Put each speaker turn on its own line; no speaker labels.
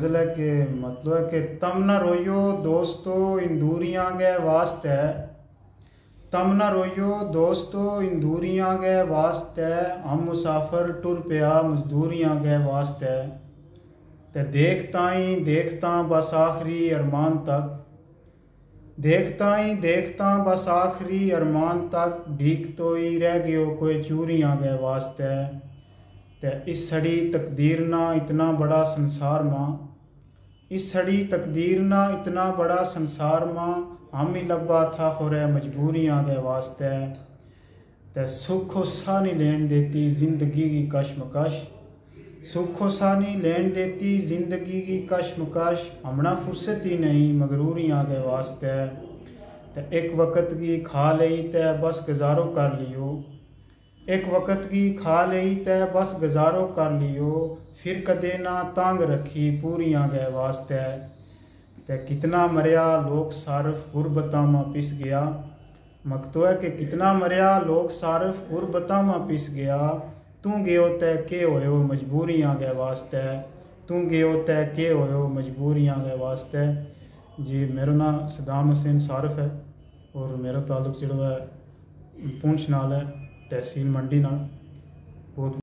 गज़ल है कि मतलब है कि तम न रोइयो दोस्तो, इन दूरियाँ गए वास्ते। तम न रोइयो दोस्तो, इन दूरियाँ गए वास्ते। हम मुसाफिर टुर पिया मजदूरियाँ गए वास्ते। ते देखता ही देखता बस आखिरी अरमान तक। देखता ही देखता बस आखिरी अरमान तक। ढीक तो ही रह गयो कोई चूरियाँ गए वास्ते। ते इस सड़ी तकदीर ना इतना बड़ा संसार माँ इस सड़ी तकदीर ना इतना बड़ा संसार माँ हम ही लब्बा था खुरे मजबूरियाँ के वास्ते ते सुख सा नहीं लेन देती ज़िंदगी की कशमकश सुख सा नहीं लेन देती ज़िंदगी की कशमकश हमना फुर्सत ही नहीं मगरूरियाँ के वास्ते ते एक वक्त की खा ली ते बस गुजारो कर लियो एक वक्त की खा ली ते बस गुजारो कर लियो, फिर कदे ना तंग रखी पूरियाँ गए वास्ते। ते कितना मरिया लोग सारफ गुरबता मा पिस गया मकतो है कि कितना मरिया लोग सारफ गुरबता मा पिस गया तू गयो ते के होयो मजबूरियाँ गए वास्ते। तू गयो ते के होयो मजबूरियाँ गए वास्ते। जी, मेरा ना सदाम हुसैन सारफ है और मेरा ताल्लुक जो है पुंछ नाल है तहसील मंडी न बहुत